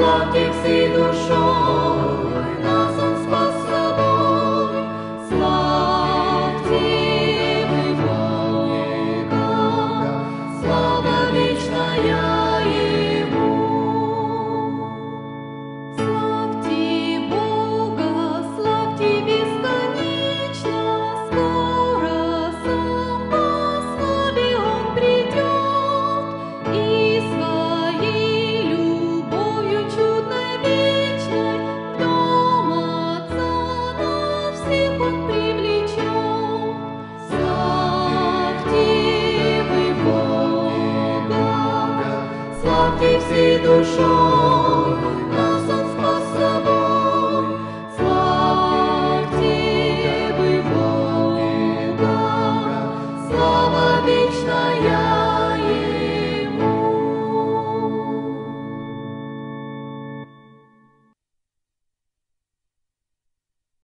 Latex e do chão. fontes e do.